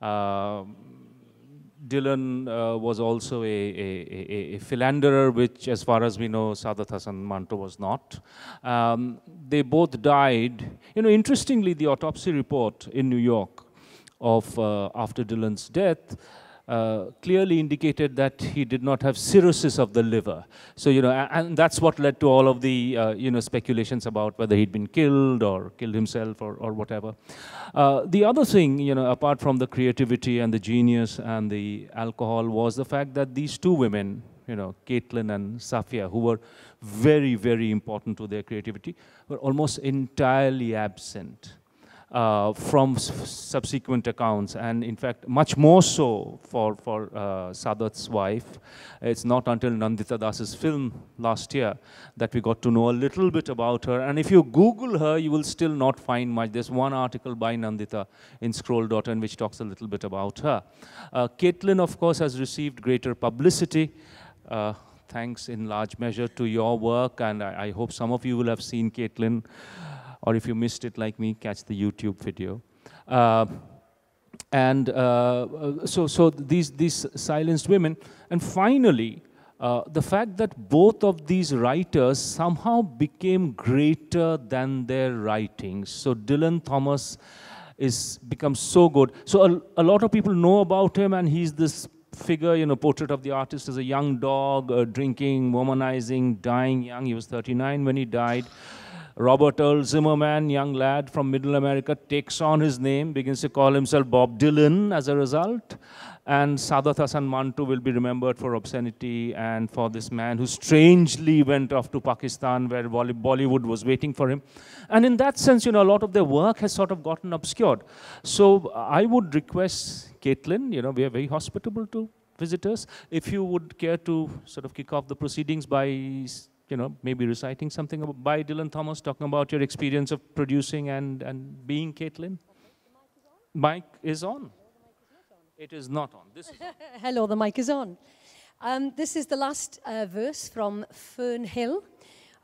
Um, Dylan uh, was also a, a, a, a, philanderer, which, as far as we know, Saadat Hasan Manto was not. Um, they both died. You know, interestingly, the autopsy report in New York of uh, after Dylan's death uh, clearly indicated that he did not have cirrhosis of the liver. So, you know, and that's what led to all of the, uh, you know, speculations about whether he'd been killed or killed himself or, or whatever. Uh, the other thing, you know, apart from the creativity and the genius and the alcohol was the fact that these two women, you know, Caitlin and Safia, who were very, very important to their creativity, were almost entirely absent uh, from subsequent accounts, and in fact, much more so for, for uh, Saadat's wife. It's not until Nandita Das's film last year that we got to know a little bit about her. And if you Google her, you will still not find much. There's one article by Nandita in Scroll.in which talks a little bit about her. Uh, Caitlin, of course, has received greater publicity. Uh, thanks in large measure to your work, and I, I hope some of you will have seen Caitlin or if you missed it like me, catch the YouTube video. Uh, and uh, so, so these, these silenced women. And finally, uh, the fact that both of these writers somehow became greater than their writings. So Dylan Thomas is becomes so good. So a, a, lot of people know about him, and he's this figure, you know, portrait of the artist as a young dog, uh, drinking, womanizing, dying young. He was 39 when he died. Robert Earl Zimmerman, young lad from Middle America, takes on his name, begins to call himself Bob Dylan as a result. And Saadat Hasan Manto will be remembered for obscenity and for this man who strangely went off to Pakistan where Bollywood was waiting for him. And in that sense, you know, a lot of their work has sort of gotten obscured. So I would request Caitlin, you know, we are very hospitable to visitors. If you would care to sort of kick off the proceedings by you know, maybe reciting something by Dylan Thomas, talking about your experience of producing and, and being Caitlin? mic is on. It is not on. This is on. Hello, the mic is on. Um, this is the last uh, verse from Fern Hill,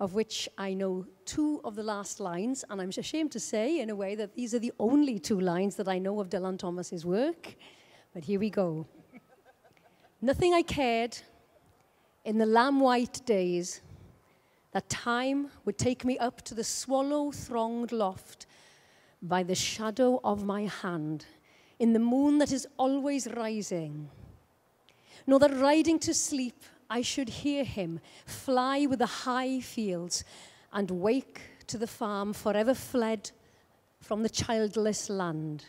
of which I know two of the last lines, and I'm ashamed to say, in a way, that these are the only two lines that I know of Dylan Thomas's work. But here we go. Nothing I cared in the lamb white days that time would take me up to the swallow thronged loft by the shadow of my hand in the moon that is always rising. Know that riding to sleep, I should hear him fly with the high fields and wake to the farm forever fled from the childless land.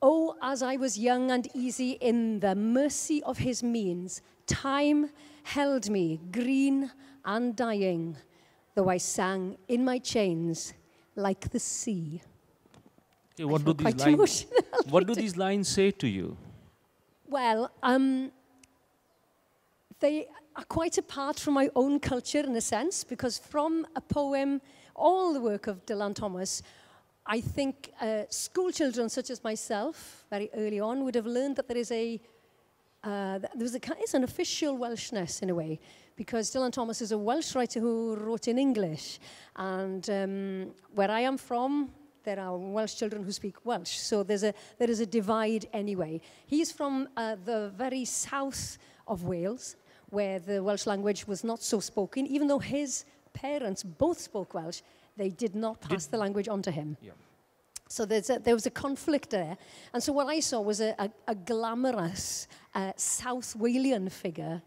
Oh, as I was young and easy in the mercy of his means, time held me green undying, though I sang in my chains like the sea. Okay, what do these lines? what do these lines say to you? Well, um, they are quite apart from my own culture in a sense, because from a poem, all the work of Dylan Thomas, I think uh, school children such as myself, very early on, would have learned that there is a uh, there's a, it's an official Welshness in a way because Dylan Thomas is a Welsh writer who wrote in English. And um, where I am from, there are Welsh children who speak Welsh. So there's a, there is a divide anyway. He's from uh, the very south of Wales, where the Welsh language was not so spoken. Even though his parents both spoke Welsh, they did not pass did the language on to him. Yeah. So a, there was a conflict there. And so what I saw was a, a, a glamorous uh, South Walian figure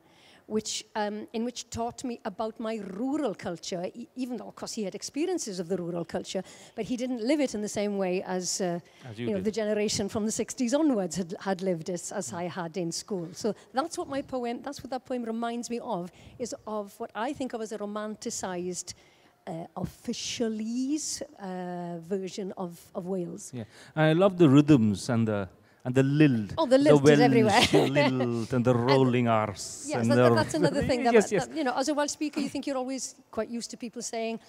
which, um, in which taught me about my rural culture, e even though, of course, he had experiences of the rural culture, but he didn't live it in the same way as, uh, as you, you know, the generation from the 60s onwards had, had lived it as I had in school. So that's what my poem, that's what that poem reminds me of, is of what I think of as a romanticized uh, officialese uh, version of, of Wales. Yeah, I love the rhythms and the and the lilt. Oh, the lilt the is everywhere. lilt and the rolling R's. Yes, that, that's another thing. That, yes, yes. That, you know, as a Welsh speaker, you think you're always quite used to people saying,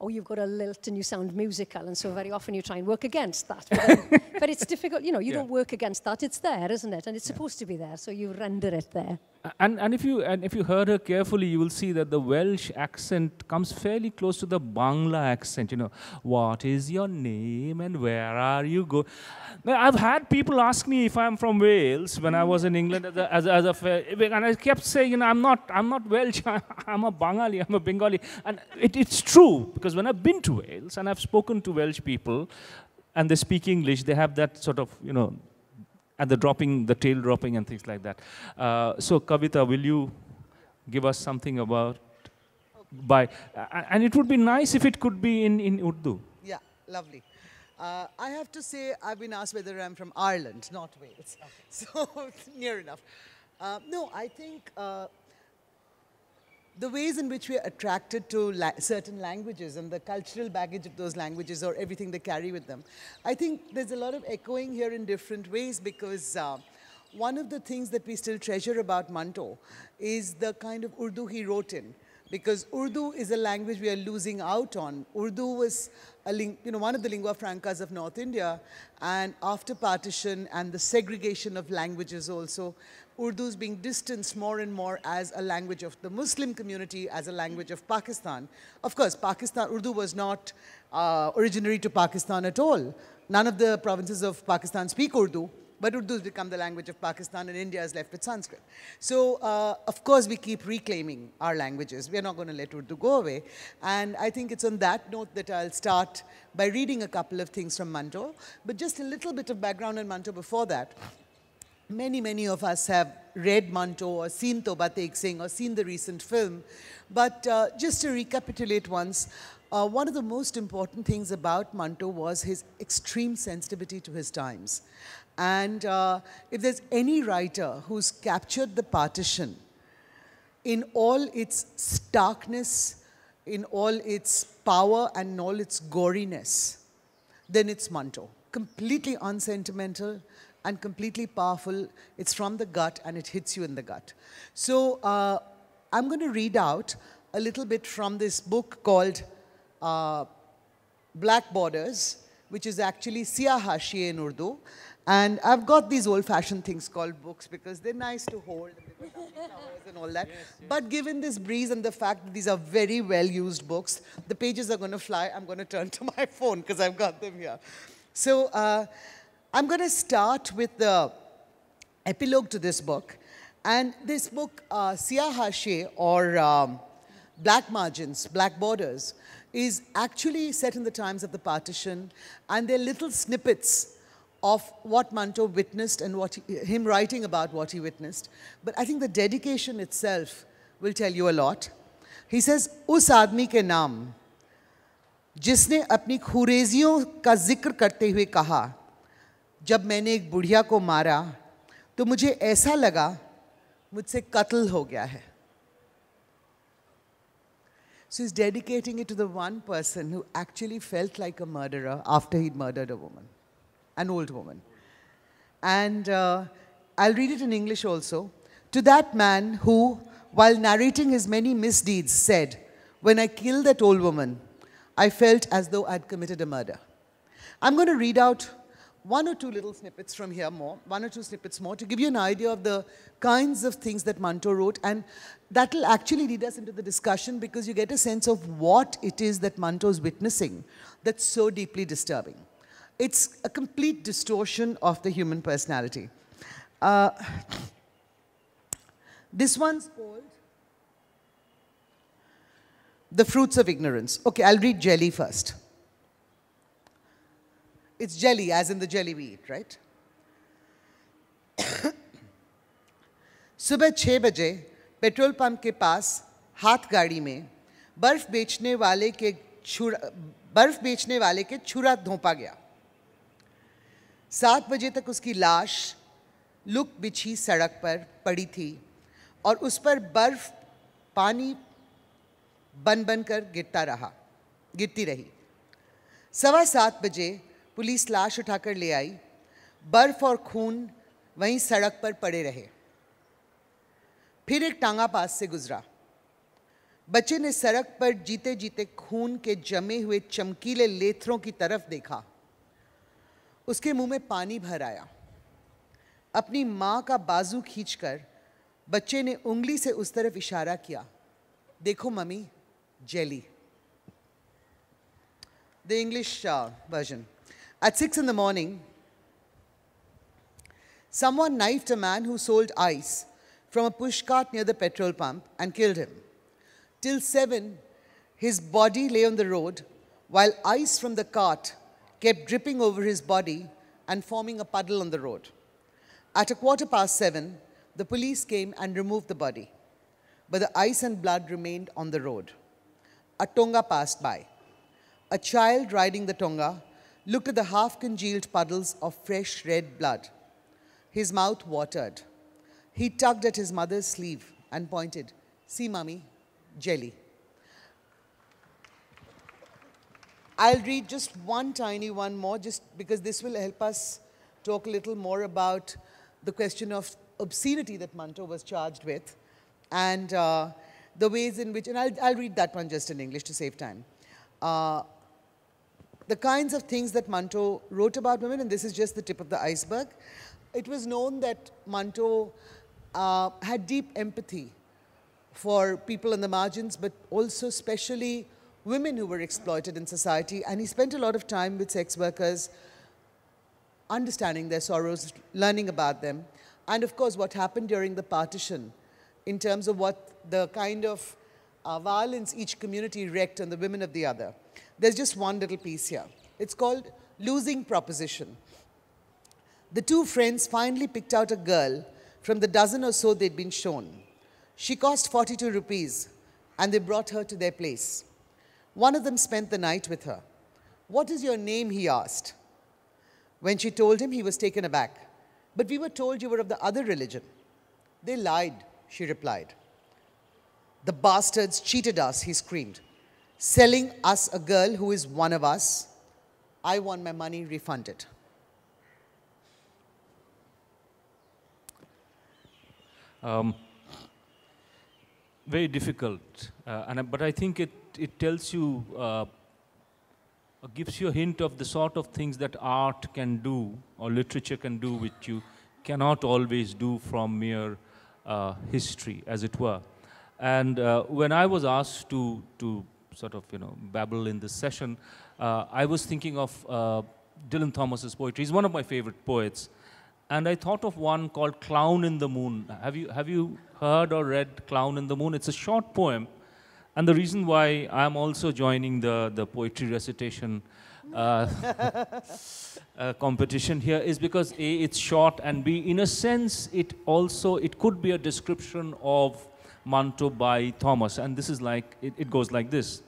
oh, you've got a lilt and you sound musical, and so very often you try and work against that. But, um, but it's difficult, you know, you Yeah. don't work against that. It's there, isn't it? And it's supposed to be there, so you render it there. And, and if you and if you heard her carefully, you will see that the Welsh accent comes fairly close to the Bangla accent. You know, what is your name and where are you going? I've had people ask me if I'm from Wales when I was in England as a, as as a and I kept saying, you know, I'm not I'm not Welsh. I'm a Bengali. I'm a Bengali, and it, it's true because when I've been to Wales and I've spoken to Welsh people, and they speak English, they have that sort of you know and the dropping, the tail dropping and things like that. Uh, so Kavita, will you give us something about by, a- and it would be nice if it could be in, in Urdu. Yeah, lovely. Uh, I have to say, I've been asked whether I'm from Ireland, not Wales. So it's near enough. Uh, no, I think uh, the ways in which we are attracted to la- certain languages and the cultural baggage of those languages or everything they carry with them, I think there's a lot of echoing here in different ways because uh, one of the things that we still treasure about Manto is the kind of Urdu he wrote in because Urdu is a language we are losing out on. Urdu was you know, one of the lingua francas of North India, and after partition and the segregation of languages also, Urdu is being distanced more and more as a language of the Muslim community, as a language of Pakistan. Of course, Pakistan, Urdu was not uh, originary to Pakistan at all. None of the provinces of Pakistan speak Urdu, but Urdu has become the language of Pakistan and India is left with Sanskrit. So, uh, of course, we keep reclaiming our languages. We are not going to let Urdu go away. And I think it's on that note that I'll start by reading a couple of things from Manto. But just a little bit of background on Manto before that. Many, many of us have read Manto or seen Toba Tek Singh or seen the recent film. But uh, just to recapitulate once, uh, one of the most important things about Manto was his extreme sensitivity to his times. And uh, if there's any writer who's captured the partition in all its starkness, in all its power, and all its goriness, then it's Manto. Completely unsentimental and completely powerful. It's from the gut and it hits you in the gut. So uh, I'm going to read out a little bit from this book called uh, Black Borders, which is actually Siyah Hashiye in Urdu. And I've got these old-fashioned things called books because they're nice to hold and they've got lovely and all that. But given this breeze and the fact that these are very well-used books, the pages are going to fly. I'm going to turn to my phone because I've got them here. So uh, I'm going to start with the epilogue to this book. And this book, uh, Siyah Hashe or um, Black Margins, Black Borders, is actually set in the times of the partition. And they're little snippets of what Manto witnessed and what he, him writing about what he witnessed. But I think the dedication itself will tell you a lot. He says, उस आदमी के नाम जिसने अपनी खुरेजियों का जिक्र करते हुए कहा जब मैंने एक बुढ़िया को मारा तो मुझे ऐसा लगा मुझसे कत्ल हो गया है So he's dedicating it to the one person who actually felt like a murderer after he'd murdered a woman, an old woman. And uh, I'll read it in English also. To that man who, while narrating his many misdeeds, said, When I killed that old woman, I felt as though I'd committed a murder. I'm going to read out one or two little snippets from here more, one or two snippets more, to give you an idea of the kinds of things that Manto wrote. And that will actually lead us into the discussion because you get a sense of what it is that Manto is witnessing that's so deeply disturbing. It's a complete distortion of the human personality. Uh, this one's called The Fruits of Ignorance. Okay, I'll read jelly first. It's jelly, as in the jelly we eat, right? सुबह छः बजे petrol pump के पास हाथ गाड़ी में बर्फ बेचने वाले के छुरा बर्फ बेचने वाले के छुरा धोपा गया सात बजे तक उसकी लाश लुक बिछी सड़क पर पड़ी थी और उस पर बर्फ़, पानी बन बन कर गिरता रहा, गिरती रही। सवा सात बजे पुलिस लाश उठाकर ले आई। बर्फ़ और खून वहीं सड़क पर पड़े रहे। फिर एक टांगा पास से गुजरा। बच्चे ने सड़क पर जीते जीते खून के जमे हुए चमकीले लेथरों की तरफ़ देखा। उसके मुँह में पानी भर आया। अपनी माँ का बाजू खींचकर बच्चे ने उंगली से उस तरफ़ इशारा किया, देखो mummy jelly the English version at six in the morning someone knife a man who sold ice from a pushcart near the petrol pump and killed him till seven his body lay on the road while ice from the cart kept dripping over his body and forming a puddle on the road. At a quarter past seven, the police came and removed the body, but the ice and blood remained on the road. A tonga passed by. A child riding the tonga looked at the half congealed puddles of fresh red blood. His mouth watered. He tugged at his mother's sleeve and pointed, See, mummy, jelly. I'll read just one tiny one more, just because this will help us talk a little more about the question of obscenity that Manto was charged with and uh, the ways in which, and I'll, I'll read that one just in English to save time. Uh, the kinds of things that Manto wrote about women, and this is just the tip of the iceberg. It was known that Manto uh, had deep empathy for people on the margins, but also especially women who were exploited in society. And he spent a lot of time with sex workers, understanding their sorrows, learning about them. And of course, what happened during the partition in terms of what the kind of uh, violence each community wreaked on the women of the other. There's just one little piece here. It's called Losing Proposition. The two friends finally picked out a girl from the dozen or so they'd been shown. She cost 42 rupees, and they brought her to their place. One of them spent the night with her. What is your name? he asked. When she told him, he was taken aback. But we were told you were of the other religion. They lied, she replied. The bastards cheated us, he screamed, selling us a girl who is one of us. I want my money refunded. Um, very difficult, uh, and, but I think it, it tells you, uh, gives you a hint of the sort of things that art can do or literature can do, which you cannot always do from mere uh, history, as it were. And uh, when I was asked to, to sort of, you know, babble in this session, uh, I was thinking of uh, Dylan Thomas's poetry. He's one of my favorite poets. And I thought of one called Clown in the Moon. Have you, have you heard or read Clown in the Moon? It's a short poem. And the reason why I'm also joining the, the poetry recitation uh, uh, competition here is because A, it's short, and B, in a sense, it also, it could be a description of Manto by Thomas. And this is like, it, it goes like this.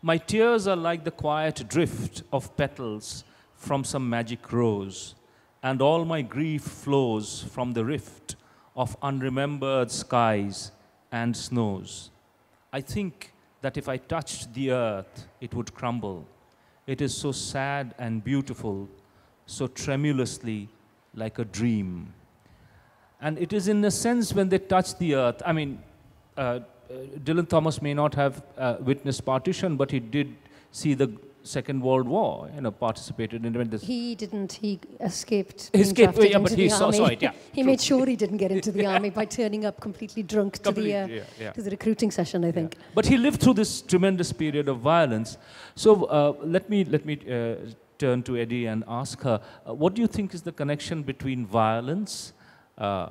My tears are like the quiet drift of petals from some magic rose, and all my grief flows from the rift of unremembered skies and snows. I think that if I touched the earth, it would crumble. It is so sad and beautiful, so tremulously like a dream. And it is in a sense when they touch the earth. I mean, uh, uh, Dylan Thomas may not have uh, witnessed partition, but he did see the Second World War, you know, participated in it. He didn't. He escaped. He escaped, yeah, but he saw- it, yeah, he true. made sure he didn't get into the army by turning up completely drunk to the uh, yeah, yeah. to the recruiting session. I think. But he lived through this tremendous period of violence. So uh, let me, let me uh, turn to Eddie and ask her, uh, what do you think is the connection between violence, uh,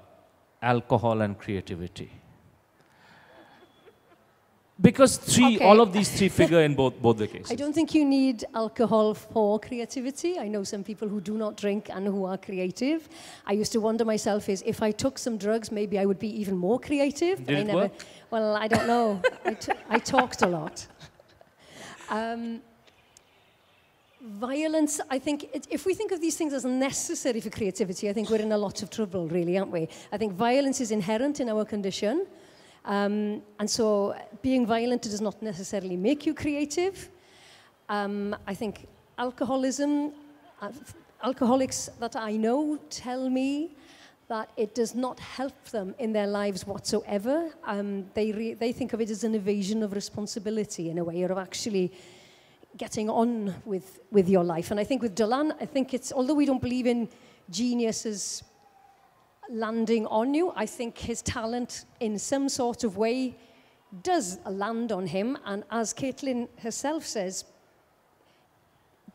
alcohol, and creativity? Because three, Okay. all of these three figure in both, both the cases. I don't think you need alcohol for creativity. I know some people who do not drink and who are creative. I used to wonder myself is if I took some drugs, maybe I would be even more creative. Did I never, work? Well, I don't know. I, t- I talked a lot. Um, violence, I think, it, if we think of these things as necessary for creativity, I think we're in a lot of trouble, really, aren't we? I think violence is inherent in our condition. Um, and so being violent does not necessarily make you creative. Um, I think alcoholism, uh, alcoholics that I know tell me that it does not help them in their lives whatsoever. Um, they, they think of it as an evasion of responsibility in a way, or of actually getting on with, with your life. And I think with Dylan, I think it's, although we don't believe in geniuses landing on you. I think his talent in some sort of way does land on him. And as Caitlin herself says,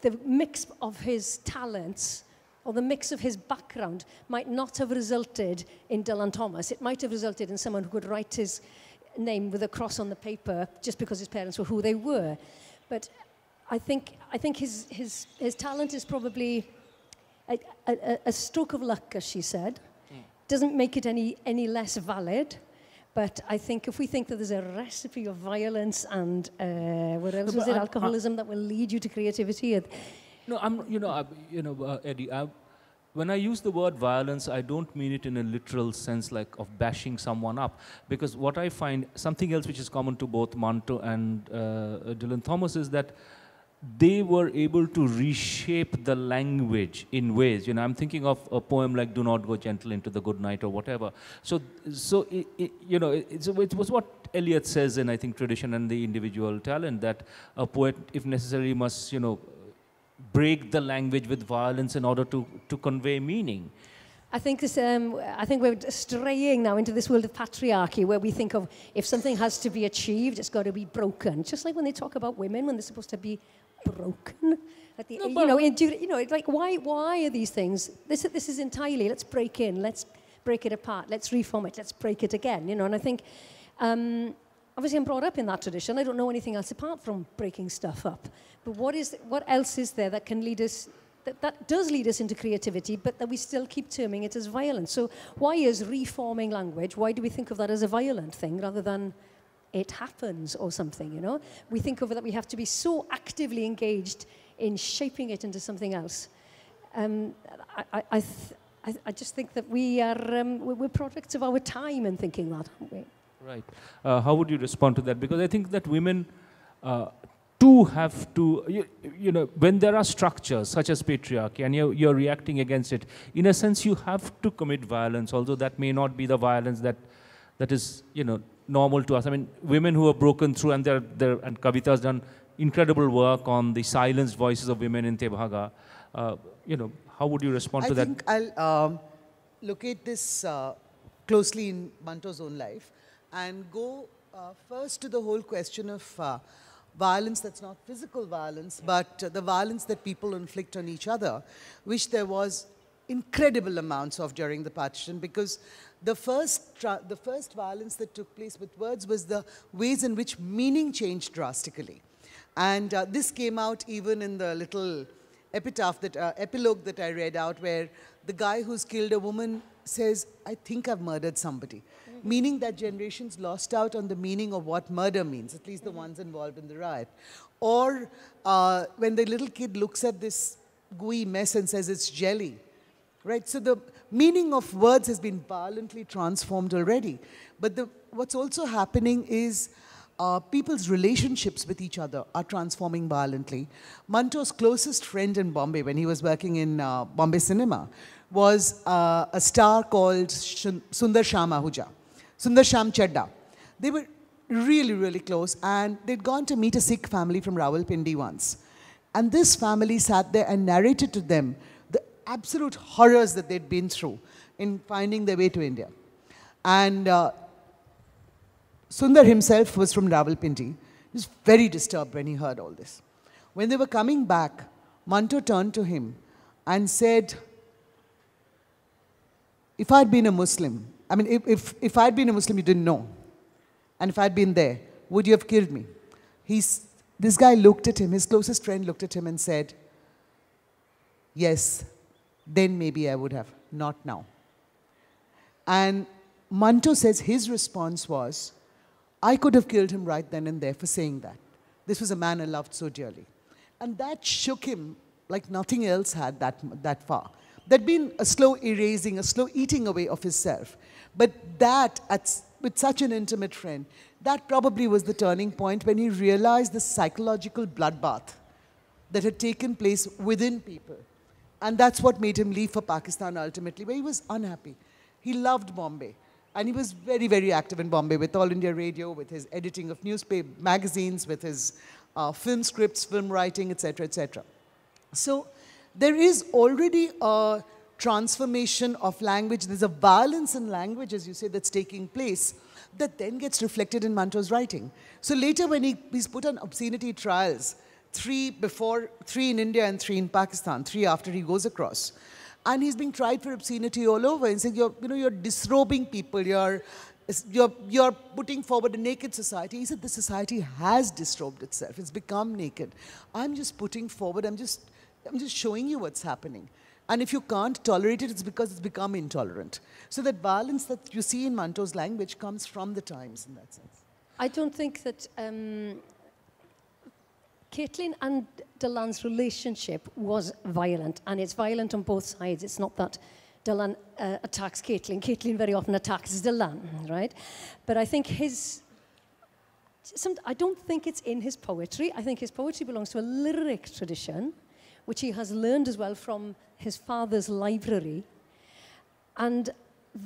the mix of his talents or the mix of his background might not have resulted in Dylan Thomas. It might have resulted in someone who could write his name with a cross on the paper just because his parents were who they were. But I think, I think his, his, his talent is probably a, a, a stroke of luck, as she said. Doesn't make it any, any less valid. But I think if we think that there's a recipe of violence and uh, what else No, was it, I- I- alcoholism that will lead you to creativity, No, I'm, you know, I, you know, uh, Eddie. I, when I use the word violence, I don't mean it in a literal sense, like of bashing someone up. Because what I find, something else which is common to both Manto and uh, Dylan Thomas, is that they were able to reshape the language in ways. You know, I'm thinking of a poem like "Do Not Go Gentle into the Good Night" or whatever. So, so it, it, you know, it, it was what Eliot says in I think tradition and the individual talent that a poet, if necessary, must you know break the language with violence in order to, to convey meaning. I think this, um, I think we're straying now into this world of patriarchy where we think of if something has to be achieved, it's got to be broken. Just like when they talk about women, when they're supposed to be broken. At the, No, you know, in, you know, like why, why are these things? This, this is entirely. Let's break in. Let's break it apart. Let's reform it. Let's break it again. You know, and I think. Um, Obviously, I'm brought up in that tradition. I don't know anything else apart from breaking stuff up. But what is what else is there that can lead us that, that does lead us into creativity, but that we still keep terming it as violence. So why is reforming language, why do we think of that as a violent thing rather than it happens or something, you know? We think of it that we have to be so actively engaged in shaping it into something else. Um, I, I, I, I, just think that we are, um, we're we're products of our time in thinking that, aren't we? Right. Uh, how would you respond to that? Because I think that women uh, too have to, you, you know, when there are structures such as patriarchy and you're, you're reacting against it, in a sense, you have to commit violence, although that may not be the violence that, that is, you know, normal to us. I mean, women who have broken through, and, they're, they're, and Kavita has done incredible work on the silenced voices of women in Tebhaga. Uh, you know, how would you respond I to that? I think I'll um, locate this uh, closely in Manto's own life and go uh, first to the whole question of uh, violence that's not physical violence, but uh, the violence that people inflict on each other, which there was incredible amounts of during the partition because the first, the first violence that took place with words was the ways in which meaning changed drastically. And uh, this came out even in the little epitaph that uh, epilogue that I read out, where the guy who's killed a woman says, "I think I've murdered somebody," meaning that generations lost out on the meaning of what murder means, at least the ones involved in the riot. Or uh, when the little kid looks at this gooey mess and says it's jelly, right? So the meaning of words has been violently transformed already. But the, what's also happening is uh, people's relationships with each other are transforming violently. Manto's closest friend in Bombay, when he was working in uh, Bombay cinema, was uh, a star called Sundar Shyam Ahuja, Sundar Shyam Chadda. They were really, really close, and they'd gone to meet a Sikh family from Rawalpindi once. And this family sat there and narrated to them the absolute horrors that they'd been through in finding their way to India. And uh, Sundar himself was from Rawalpindi. He was very disturbed when he heard all this. When they were coming back, Manto turned to him and said, If I'd been a Muslim, I mean, if, if, if I'd been a Muslim, you didn't know. And if I'd been there, would you have killed me? He's, this guy looked at him, his closest friend looked at him and said, Yes, then maybe I would have, not now. And Manto says his response was, I could have killed him right then and there for saying that. This was a man I loved so dearly. And that shook him like nothing else had that, that far. There'd been a slow erasing, a slow eating away of his self. But that, at, with such an intimate friend, that probably was the turning point when he realized the psychological bloodbath that had taken place within people. And that's what made him leave for Pakistan ultimately, where he was unhappy. He loved Bombay. And he was very, very active in Bombay with All India Radio, with his editing of newspaper magazines, with his uh, film scripts, film writing, etc., etc. So there is already a transformation of language. There's a violence in language, as you say, that's taking place that then gets reflected in Manto's writing. So later when he, he's put on obscenity trials, three before, three in India and three in Pakistan, three after he goes across. And he's being tried for obscenity all over and saying, you're, you know, you're disrobing people, you're, you're, you're putting forward a naked society. He said, the society has disrobed itself. It's become naked. I'm just putting forward, I'm just, I'm just showing you what's happening. And if you can't tolerate it, it's because it's become intolerant. So that violence that you see in Manto's language comes from the times in that sense. I don't think that um, Caitlin and Dylan's relationship was violent, and it's violent on both sides. It's not that Dylan uh, attacks Caitlin. Caitlin very often attacks Dylan, right? But I think his... Some, I don't think it's in his poetry. I think his poetry belongs to a lyric tradition, which he has learned as well from his father's library. And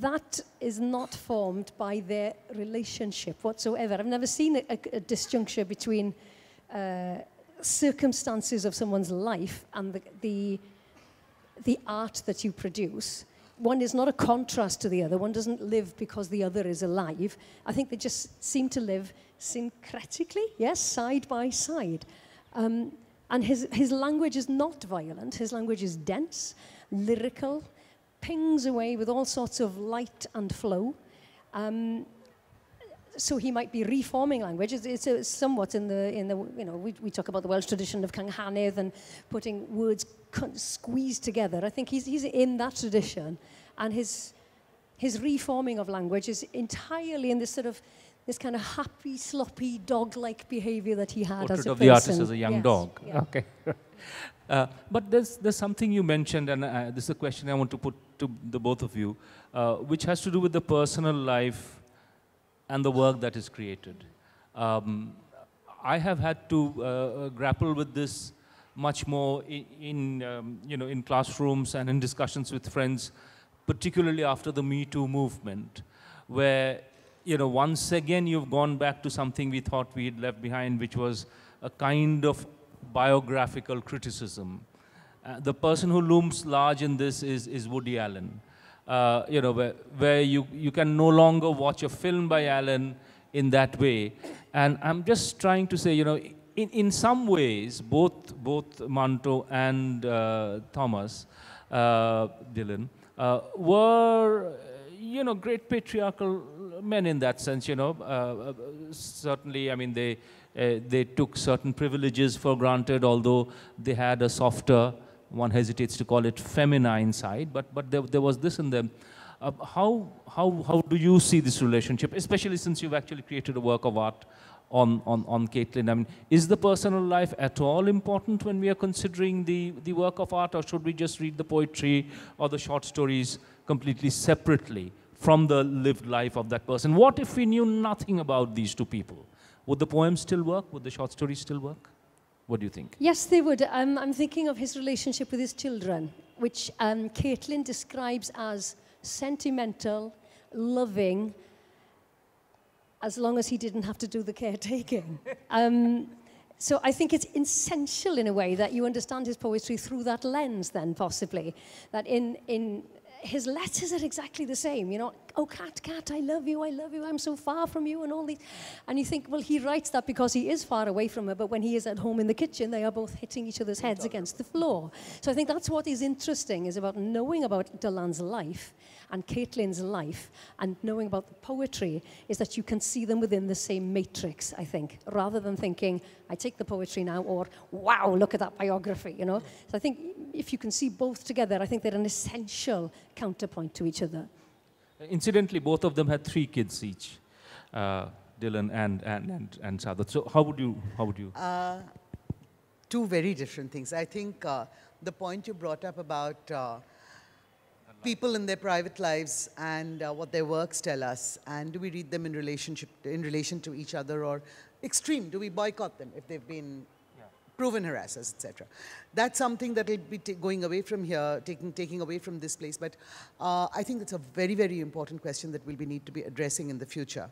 that is not formed by their relationship whatsoever. I've never seen a, a, a disjuncture between uh, circumstances of someone's life and the, the, the art that you produce. One is not a contrast to the other. One doesn't live because the other is alive. I think they just seem to live syncretically, yes, side by side. Um, and his, his language is not violent. His language is dense, lyrical, pings away with all sorts of light and flow. Um, so he might be reforming language. It's, it's, it's, somewhat in the, in the, you know, we, we talk about the Welsh tradition of Cynghanedd and putting words squeezed together. I think he's, he's in that tradition. And his, his reforming of language is entirely in this sort of this kind of happy, sloppy, dog-like behavior that he had Portrait as a of person. the artist as a young yes. dog. Yeah. Okay. uh, but there's, there's something you mentioned, and uh, this is a question I want to put to the both of you, uh, which has to do with the personal life and the work that is created. Um, I have had to uh, grapple with this much more in, in um, you know, in classrooms and in discussions with friends, particularly after the Me Too movement, where you know, once again you've gone back to something we thought we had left behind, which was a kind of biographical criticism. Uh, the person who looms large in this is, is Woody Allen. Uh, you know, where, where you, you can no longer watch a film by Allen in that way. And I'm just trying to say, you know, in, in some ways, both, both Manto and uh, Thomas, uh, Dylan, uh, were, you know, great patriarchal men in that sense, you know. Uh, certainly, I mean, they, uh, they took certain privileges for granted, although they had a softer, one hesitates to call it feminine side, but, but there, there was this in them. Uh, how, how, how do you see this relationship, especially since you've actually created a work of art on, on, on Caitlin? I mean, is the personal life at all important when we are considering the, the work of art, or should we just read the poetry or the short stories completely separately from the lived life of that person? What if we knew nothing about these two people? Would the poem still work? Would the short stories still work? What do you think? Yes, they would. Um, I'm thinking of his relationship with his children, which um, Caitlin describes as sentimental, loving, as long as he didn't have to do the caretaking. um, so I think it's essential in a way that you understand his poetry through that lens then possibly. That in, in his letters are exactly the same, you know, oh cat, cat, I love you, I love you, I'm so far from you and all these. And you think, well, he writes that because he is far away from her, but when he is at home in the kitchen, they are both hitting each other's heads against the floor. So I think that's what is interesting, is about knowing about Dylan's life and Caitlin's life and knowing about the poetry is that you can see them within the same matrix, I think, rather than thinking, I take the poetry now, or wow, look at that biography, you know? So I think if you can see both together, I think they're an essential counterpoint to each other. Incidentally, both of them had three kids each, uh, Dylan and, and, and, and Saadat. So how would you, how would you? Uh, two very different things. I think uh, the point you brought up about uh, people in their private lives and uh, what their works tell us, and do we read them in relationship in relation to each other, or extreme? Do we boycott them if they've been proven harassers, etc. That's something that will be going away from here, taking, taking away from this place. But uh, I think it's a very, very important question that we'll be need to be addressing in the future.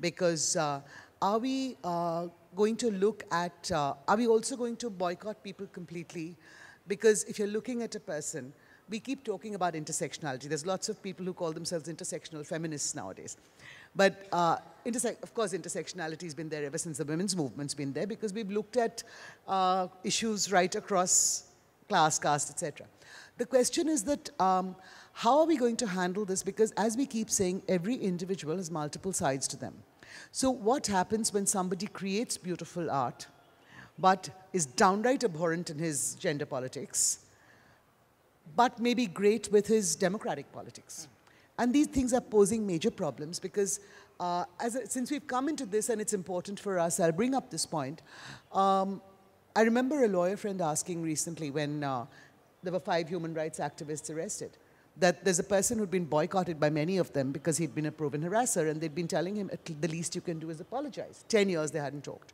Because uh, are we uh, going to look at, uh, are we also going to boycott people completely? Because if you're looking at a person, we keep talking about intersectionality. There's lots of people who call themselves intersectional feminists nowadays. But uh, of course, intersectionality has been there ever since the women's movement's been there because we've looked at uh, issues right across class, caste, etc. The question is that um, how are we going to handle this? Because as we keep saying, every individual has multiple sides to them. So what happens when somebody creates beautiful art, but is downright abhorrent in his gender politics, but maybe great with his democratic politics? And these things are posing major problems because uh, a, since we've come into this and it's important for us, I'll bring up this point. Um, I remember a lawyer friend asking recently when uh, there were five human rights activists arrested, that there's a person who'd been boycotted by many of them because he'd been a proven harasser and they'd been telling him the least you can do is apologize. 10 years they hadn't talked.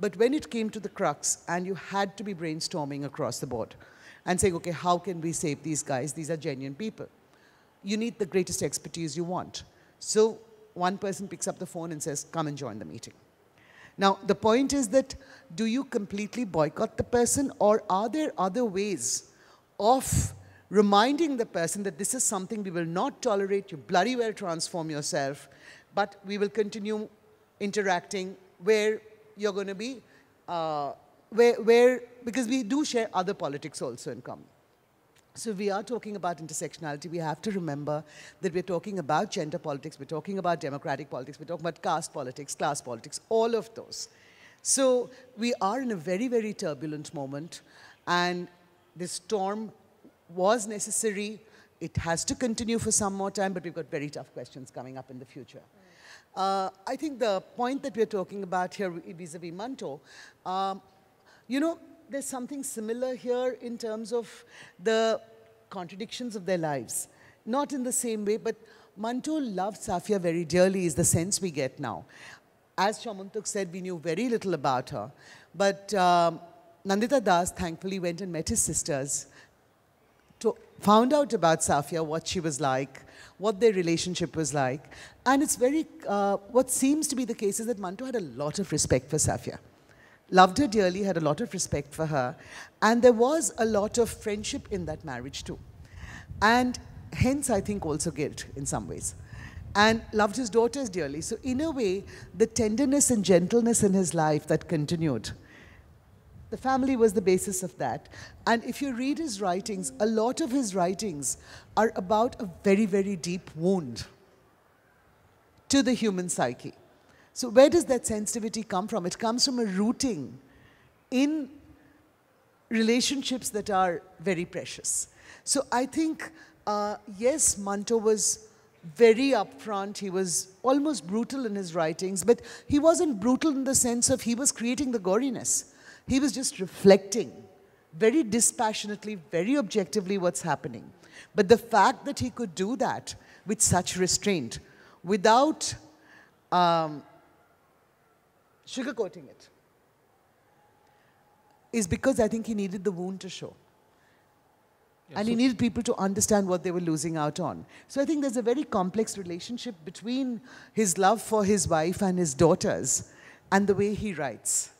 But when it came to the crux and you had to be brainstorming across the board and saying, okay, how can we save these guys? These are genuine people you need the greatest expertise you want. So one person picks up the phone and says, come and join the meeting. Now, the point is that do you completely boycott the person or are there other ways of reminding the person that this is something we will not tolerate, you bloody well transform yourself, but we will continue interacting where you're going to be, uh, where, where, because we do share other politics also in common. So we are talking about intersectionality. We have to remember that we're talking about gender politics, we're talking about democratic politics, we're talking about caste politics, class politics, all of those. So we are in a very, very turbulent moment, and this storm was necessary. It has to continue for some more time, but we've got very tough questions coming up in the future. Uh, I think the point that we're talking about here vis-a-vis -vis Manto, um, you know, there's something similar here in terms of the contradictions of their lives. Not in the same way, but Manto loved Safia very dearly is the sense we get now. As Samantak said, we knew very little about her. But um, Nandita Das thankfully went and met his sisters, to, found out about Safia, what she was like, what their relationship was like. And it's very, uh, what seems to be the case is that Manto had a lot of respect for Safia loved her dearly, had a lot of respect for her, and there was a lot of friendship in that marriage too. And hence, I think, also guilt in some ways. And loved his daughters dearly. So, in a way, the tenderness and gentleness in his life that continued. The family was the basis of that. And if you read his writings, a lot of his writings are about a very, very deep wound to the human psyche. So where does that sensitivity come from? It comes from a rooting in relationships that are very precious. So I think, uh, yes, Manto was very upfront. He was almost brutal in his writings, but he wasn't brutal in the sense of he was creating the goriness. He was just reflecting very dispassionately, very objectively what's happening. But the fact that he could do that with such restraint, without um, sugarcoating it is because I think he needed the wound to show. Yes, and he needed people to understand what they were losing out on. So I think there's a very complex relationship between his love for his wife and his daughters and the way he writes.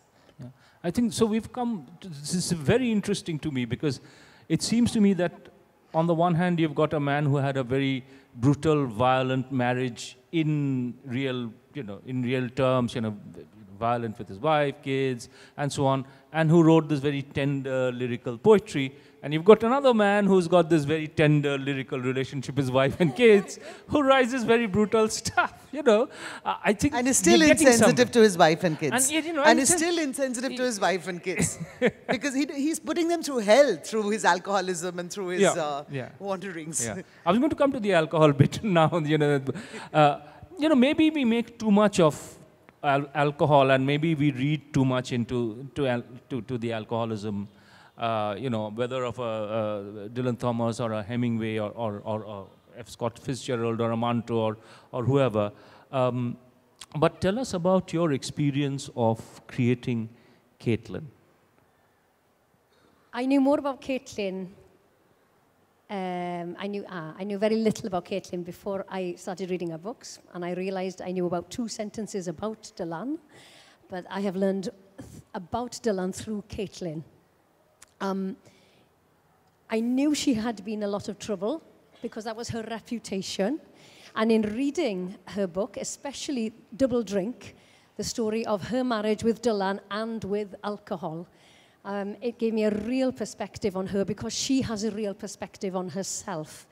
Yeah. I think so. We've come, to, this is very interesting to me because it seems to me that on the one hand, you've got a man who had a very brutal, violent marriage in real, you know, in real terms, you know, violent with his wife, kids, and so on, and who wrote this very tender lyrical poetry. And you've got another man who's got this very tender lyrical relationship with his wife and kids, who writes this very brutal stuff. You know, I think and is still insensitive to his wife and kids, and, you know, and is still insensitive he, to his wife and kids because he, he's putting them through hell through his alcoholism and through his yeah, uh, yeah. wanderings. Yeah. I was going to come to the alcohol bit now. You know, uh, you know, maybe we make too much of al alcohol and maybe we read too much into to, to, to the alcoholism, uh, you know, whether of a, a, Dylan Thomas or a Hemingway or, or, or, or F. Scott Fitzgerald or a Manto or, or whoever. Um, but tell us about your experience of creating Caitlin. I knew more about Caitlin. Um, I knew ah, I knew very little about Caitlin before I started reading her books, and I realised I knew about two sentences about Dylan, but I have learned about Dylan through Caitlin. Um, I knew she had been a lot of trouble because that was her reputation. And in reading her book, especially Double Drink, the story of her marriage with Dylan and with alcohol, um, it gave me a real perspective on her because she has a real perspective on herself.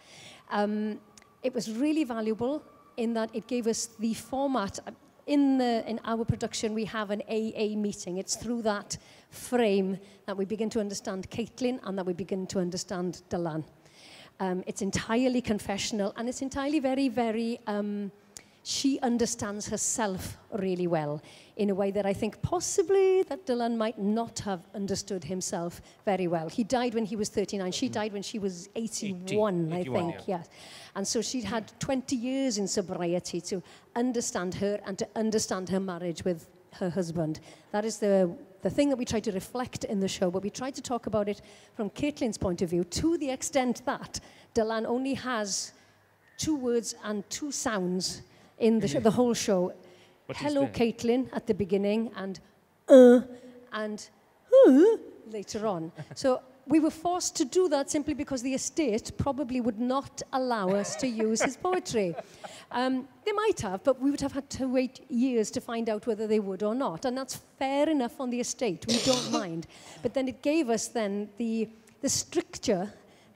Um, it was really valuable in that it gave us the format. Um, in, the, in our production, we have an AA meeting. It's through that frame that we begin to understand Caitlin and that we begin to understand Dylan. Um, it's entirely confessional and it's entirely very, very um, she understands herself really well in a way that I think possibly that Dylan might not have understood himself very well. He died when he was 39. She mm-hmm. died when she was 81, 80, I 81, think. Yes. And so she'd had mm. 20 years in sobriety to understand her and to understand her marriage with her husband. That is the, the thing that we try to reflect in the show, but we try to talk about it from Caitlin's point of view to the extent that Dylan only has two words and two sounds in the, the whole show. He's Hello. Caitlin at the beginning, and uh, and uh, later on. So we were forced to do that simply because the estate probably would not allow us to use his poetry. Um, they might have, but we would have had to wait years to find out whether they would or not. And that's fair enough on the estate. We don't mind. But then it gave us then the, the stricture,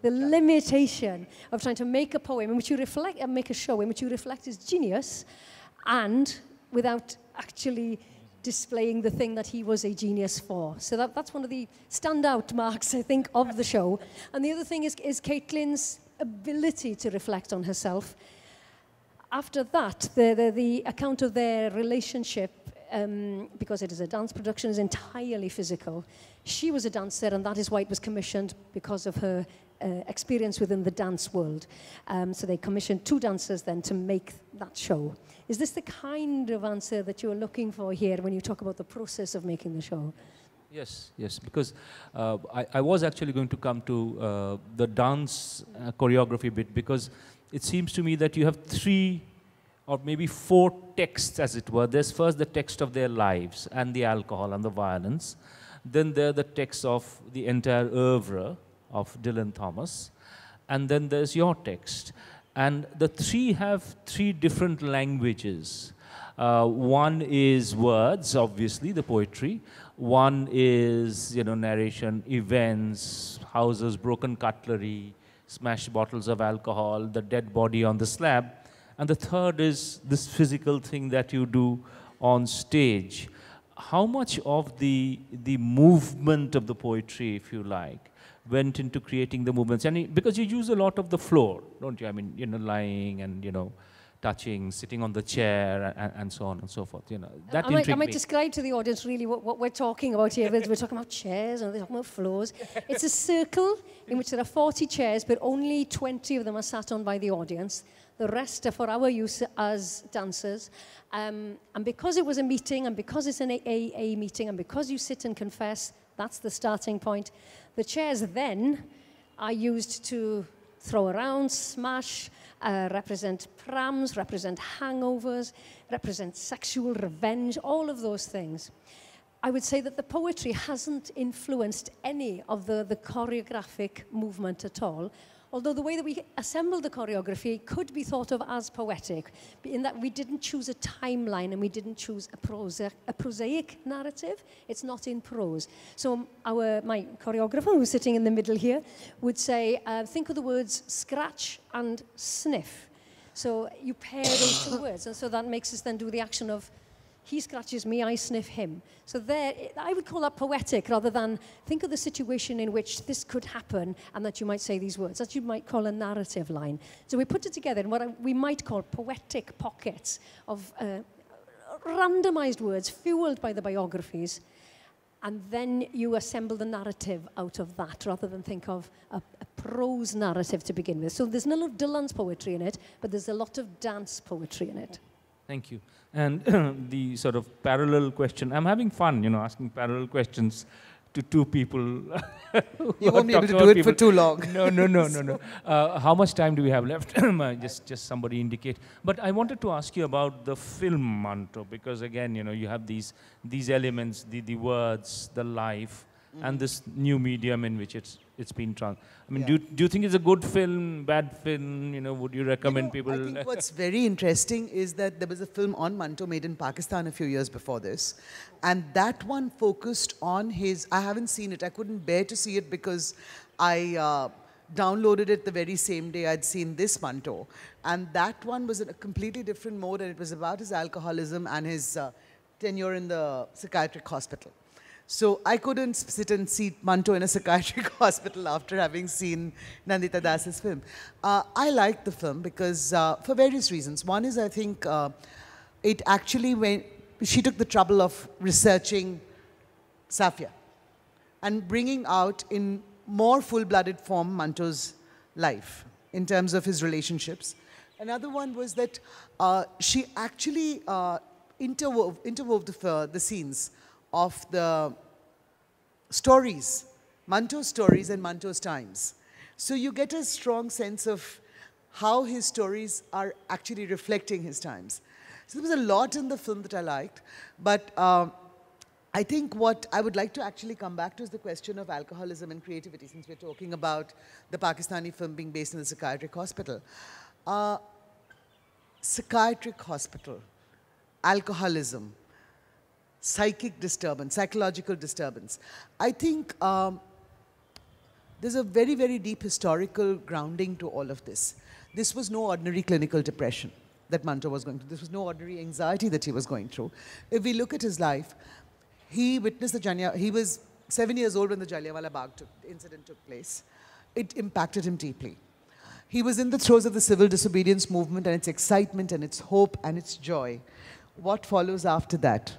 the limitation of trying to make a poem in which you reflect, and make a show in which you reflect his genius and without actually displaying the thing that he was a genius for. So that, that's one of the standout marks, I think, of the show. And the other thing is, is Caitlin's ability to reflect on herself. After that, the, the, the account of their relationship, um, because it is a dance production, is entirely physical. She was a dancer, and that is why it was commissioned because of her uh, experience within the dance world. Um, so they commissioned two dancers then to make that show. Is this the kind of answer that you're looking for here when you talk about the process of making the show? Yes, yes, because uh, I, I was actually going to come to uh, the dance uh, choreography bit because it seems to me that you have three or maybe four texts, as it were. There's first the text of their lives and the alcohol and the violence. Then there are the texts of the entire oeuvre of Dylan Thomas. And then there's your text. And the three have three different languages. Uh, one is words, obviously, the poetry. One is, you know, narration, events, houses, broken cutlery, smashed bottles of alcohol, the dead body on the slab. And the third is this physical thing that you do on stage. How much of the, the movement of the poetry, if you like, went into creating the movements? And because you use a lot of the floor, don't you? I mean, you know, lying and, you know, touching, sitting on the chair, and, and so on and so forth. You know, that I might, I might describe to the audience really what, what we're talking about here. We're talking about chairs and we're talking about floors. It's a circle in which there are 40 chairs, but only 20 of them are sat on by the audience. The rest are for our use as dancers. Um, and because it was a meeting, and because it's an AA meeting, and because you sit and confess, that's the starting point. The chairs then are used to throw around, smash, uh, represent prams, represent hangovers, represent sexual revenge, all of those things. I would say that the poetry hasn't influenced any of the, the choreographic movement at all. although the way that we assembled the choreography could be thought of as poetic, in that we didn't choose a timeline and we didn't choose a, prosa a prosaic narrative. It's not in prose. So our, my choreographer, who's sitting in the middle here, would say, uh, think of the words scratch and sniff. So you pair those two words, and so that makes us then do the action of he scratches me, I sniff him. So there, I would call that poetic rather than think of the situation in which this could happen and that you might say these words. That you might call a narrative line. So we put it together in what we might call poetic pockets of uh, randomized words fueled by the biographies. And then you assemble the narrative out of that rather than think of a, a prose narrative to begin with. So there's none of Dylan's poetry in it, but there's a lot of dance poetry in it. Thank you. And the sort of parallel question, I'm having fun, you know, asking parallel questions to two people. You won't be able to do it for too long. No, no, no, no, no. Uh, how much time do we have left? Just, just somebody indicate. But I wanted to ask you about the film Manto, because again, you know, you have these these elements, the the words, the life, and Mm-hmm. this new medium in which it's it's been trans. I mean, Yeah. do you, do you think it's a good film, bad film? You know, would you recommend You know, people? I think what's very interesting is that there was a film on Manto made in Pakistan a few years before this. And that one focused on his, I haven't seen it, I couldn't bear to see it because I uh, downloaded it the very same day I'd seen this Manto. And that one was in a completely different mode and it was about his alcoholism and his uh, tenure in the psychiatric hospital. So I couldn't sit and see Manto in a psychiatric hospital after having seen Nandita Das's film. Uh, I liked the film because, uh, for various reasons. One is I think uh, it actually went, she took the trouble of researching Safia and bringing out in more full-blooded form Manto's life in terms of his relationships. Another one was that uh, she actually uh, interwove, interwove the, uh, the scenes of the stories, Manto's stories and Manto's times. So you get a strong sense of how his stories are actually reflecting his times. So there was a lot in the film that I liked, but um, I think what I would like to actually come back to is the question of alcoholism and creativity, since we're talking about the Pakistani film being based in the psychiatric hospital. Uh, psychiatric hospital, alcoholism, psychic disturbance, psychological disturbance. I think um, there's a very, very deep historical grounding to all of this. This was no ordinary clinical depression that Manto was going through. This was no ordinary anxiety that he was going through. If we look at his life, he witnessed the Janya, he was seven years old when the Jallianwala Bagh took, incident took place. It impacted him deeply. He was in the throes of the civil disobedience movement and its excitement and its hope and its joy. What follows after that?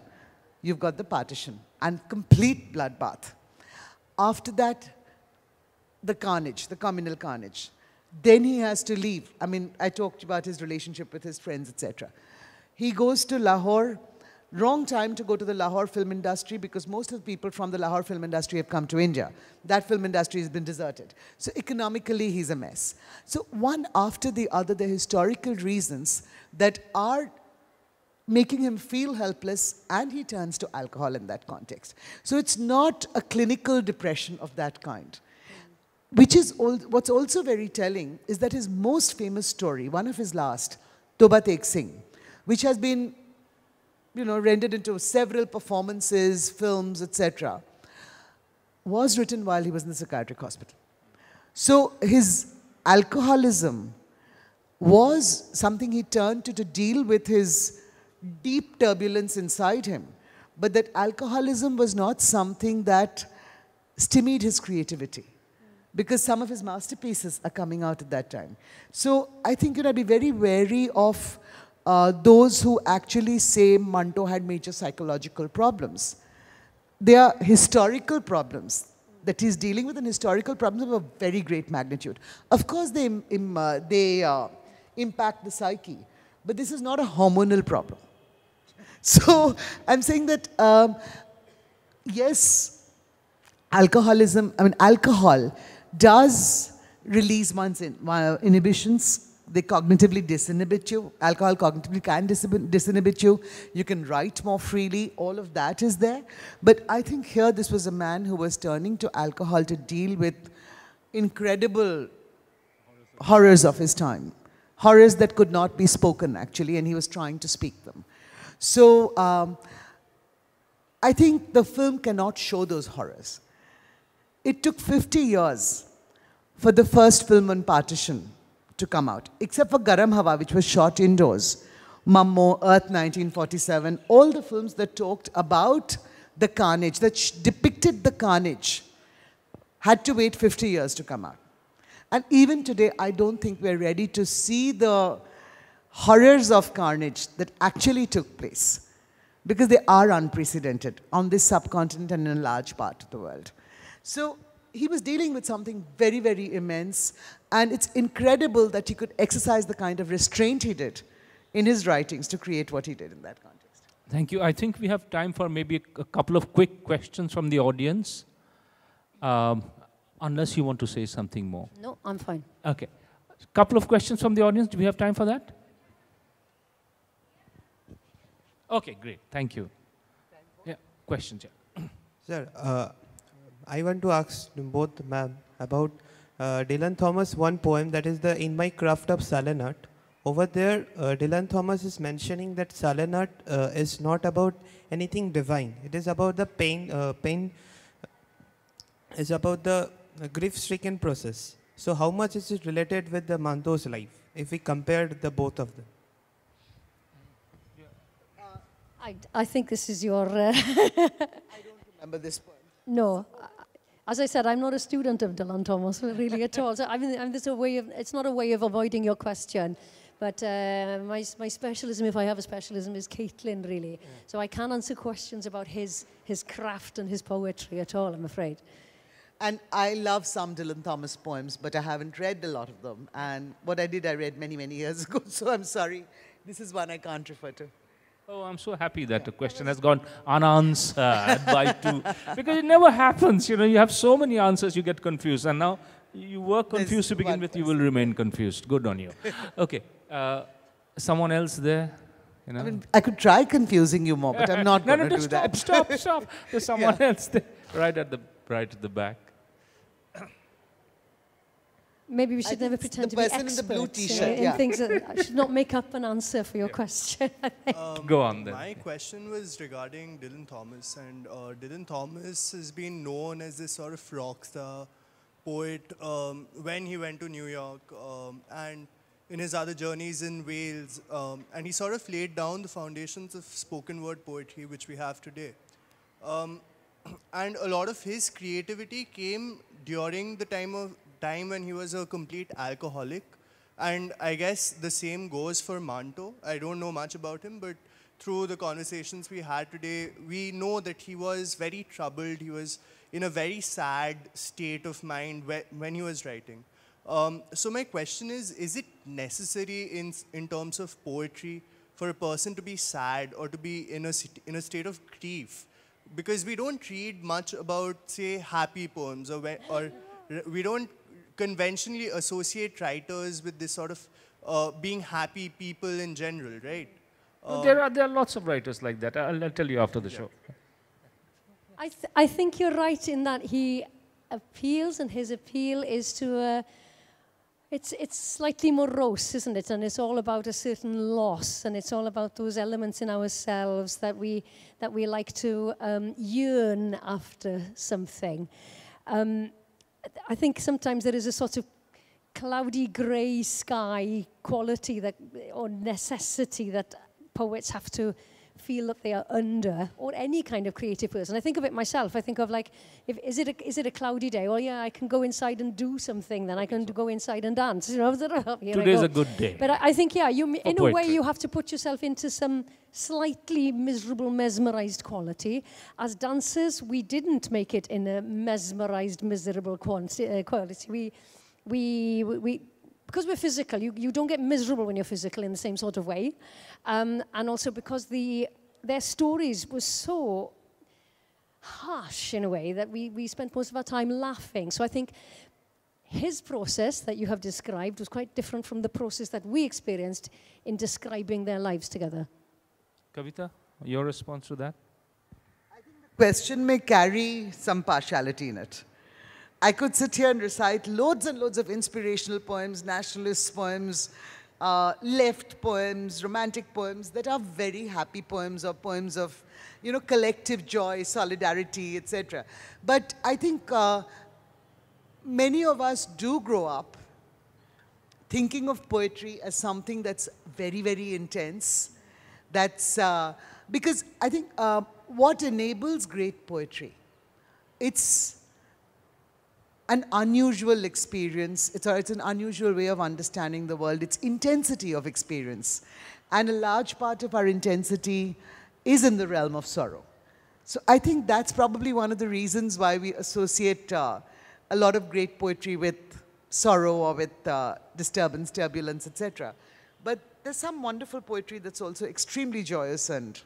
You've got the partition and complete bloodbath. After that, the carnage, the communal carnage. Then he has to leave. I mean, I talked about his relationship with his friends, etc. He goes to Lahore. Wrong time to go to the Lahore film industry because most of the people from the Lahore film industry have come to India. That film industry has been deserted. So economically, he's a mess. So one after the other, the historical reasons that are making him feel helpless and he turns to alcohol in that context. So it's not a clinical depression of that kind. Which is what's also very telling is that his most famous story, one of his last, Toba Tek Singh, which has been you know, rendered into several performances, films, etc., was written while he was in the psychiatric hospital. So his alcoholism was something he turned to to deal with his deep turbulence inside him. But that alcoholism was not something that stymied his creativity because some of his masterpieces are coming out at that time. So I think you know, I'd be very wary of uh, those who actually say Manto had major psychological problems. They are historical problems that he's dealing with, and historical problems of a very great magnitude. Of course, they, im- uh, they uh, impact the psyche, but this is not a hormonal problem. So I'm saying that um, yes, alcoholism, I mean, alcohol does release one's in, uh, inhibitions. They cognitively disinhibit you. Alcohol cognitively can disinhibit, disinhibit you. You can write more freely. All of that is there. But I think here this was a man who was turning to alcohol to deal with incredible horrors of his time. Horrors that could not be spoken, actually, and he was trying to speak them. So um, I think the film cannot show those horrors. It took 50 years for the first film on partition to come out, except for Garam Hawa, which was shot indoors. Mammo, Earth 1947, all the films that talked about the carnage, that depicted the carnage, had to wait 50 years to come out. And even today, I don't think we're ready to see the horrors of carnage that actually took place because they are unprecedented on this subcontinent and in a large part of the world. So he was dealing with something very, very immense, and it's incredible that he could exercise the kind of restraint he did in his writings to create what he did in that context. Thank you. I think we have time for maybe a, a couple of quick questions from the audience. Um, unless you want to say something more. No, I'm fine. Okay. A couple of questions from the audience. Do we have time for that? Okay, great. Thank you. Yeah, questions. Yeah. Sir, uh, I want to ask both ma'am about uh, Dylan Thomas one poem that is the In My Craft or Sullen Art. Over there, uh, Dylan Thomas is mentioning that Salenut uh, is not about anything divine. It is about the pain, uh, pain is about the grief-stricken process. So how much is it related with the Manto's life if we compared the both of them? I, I think this is your. Uh, I don't Remember this poem? no. As I said, I'm not a student of Dylan Thomas, really at all. So I mean, I'm, this a way of, it's not a way of avoiding your question. But uh, my, my specialism, if I have a specialism, is Caitlin, really. So I can't answer questions about his, his craft and his poetry at all, I'm afraid. And I love some Dylan Thomas poems, but I haven't read a lot of them. And what I did, I read many, many years ago. So I'm sorry. This is one I can't refer to. Oh, I'm so happy that the question has gone unanswered by two. Because it never happens. You know, you have so many answers, you get confused. And now you were confused There's to begin with, you will remain confused. Good on you. Okay. Uh, someone else there? You know? I mean, I could try confusing you more, but I'm not no, going no, to just do stop, that. stop, stop. stop. There's someone else there, right at the right at the back. Maybe we should never it's the pretend to be person in experts the blue t-shirt, in yeah. things that I should not make up an answer for your question. Go on then. My question was regarding Dylan Thomas, and uh, Dylan Thomas has been known as this sort of rock star poet um, when he went to New York um, and in his other journeys in Wales, um, and he sort of laid down the foundations of spoken word poetry which we have today. Um, and a lot of his creativity came during the time of time when he was a complete alcoholic. And i guess the same goes for manto. I don't know much about him but through the conversations we had today we know that he was very troubled. He was in a very sad state of mind when he was writing. Um, so my question is is it necessary in, in terms of poetry for a person to be sad or to be in a, in a state of grief? Because we don't read much about say happy poems or, or we don't conventionally associate writers with this sort of uh, being happy people in general right Well, there are there are lots of writers like that. I'll, I'll tell you after the show. I, th- I think you're right in that he appeals, and his appeal is to a. It's, it's slightly morose, isn't it? And it's all about a certain loss, and it's all about those elements in ourselves that we, that we like to um, yearn after something. Um, I think sometimes there is a sort of cloudy grey sky quality that, or necessity that poets have to feel that they are under, or any kind of creative person. I think of it myself. I think of like, if, is, it a, is it a cloudy day? Well, yeah, I can go inside and do something. Then I can go inside and dance. You know, Today's a good day. But I, I think, yeah, you, in a way, you have to put yourself into some slightly miserable, mesmerized quality. As dancers, we didn't make it in a mesmerized, miserable uh, quality. We, we, we, we, because we're physical, you, you don't get miserable when you're physical in the same sort of way. Um, and also because the, their stories were so harsh in a way that we, we spent most of our time laughing. So I think his process that you have described was quite different from the process that we experienced in describing their lives together. Kavita, your response to that? The question may carry some partiality in it. I could sit here and recite loads and loads of inspirational poems, nationalist poems, uh, left poems, romantic poems that are very happy poems or poems of, you know, collective joy, solidarity, etc. But I think uh, many of us do grow up thinking of poetry as something that's very, very intense. That's uh, because I think uh, what enables great poetry, it's an unusual experience. It's, a, it's an unusual way of understanding the world. It's intensity of experience. And a large part of our intensity is in the realm of sorrow. So I think that's probably one of the reasons why we associate uh, a lot of great poetry with sorrow or with uh, disturbance, turbulence, etc. But there's some wonderful poetry that's also extremely joyous and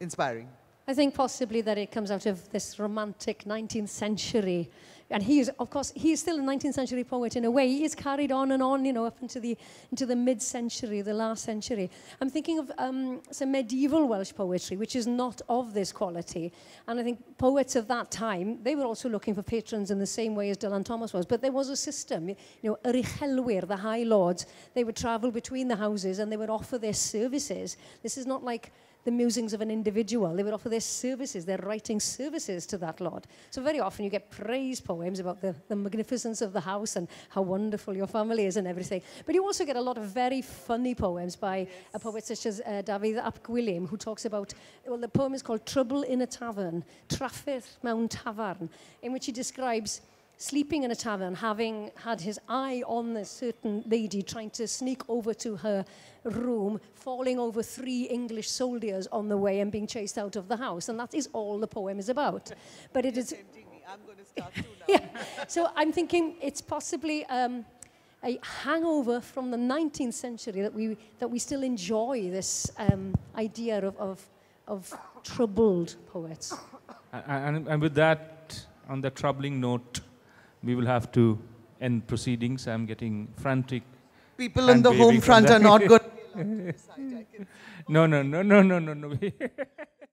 inspiring. I think possibly that it comes out of this romantic 19th century. And he is, of course, he is still a 19th century poet in a way. He is carried on and on, you know, up into the, into the mid-century, the last century. I'm thinking of um, some medieval Welsh poetry, which is not of this quality. And I think poets of that time, they were also looking for patrons in the same way as Dylan Thomas was. But there was a system, you know, yr uchelwyr, the high lords, they would travel between the houses and they would offer their services. This is not like the musings of an individual. They would offer their services, their writing services to that Lord. So very often you get praise poems about the, the magnificence of the house and how wonderful your family is and everything. But you also get a lot of very funny poems by yes. a poet such as uh, David Ap Gwilym, who talks about, well, the poem is called Trouble in a Tavern, Traffic Mewn Tavern, in which he describes sleeping in a tavern, having had his eye on this certain lady, trying to sneak over to her room, falling over three English soldiers on the way and being chased out of the house. And that is all the poem is about. But it is... I'm going to start too now. yeah. So I'm thinking it's possibly... Um, a hangover from the 19th century that we, that we still enjoy this um, idea of, of, of troubled poets. And, and with that, on that troubling note, we will have to end proceedings. I'm getting frantic. People on the home front are not good. no, no, no, no, no, no, no.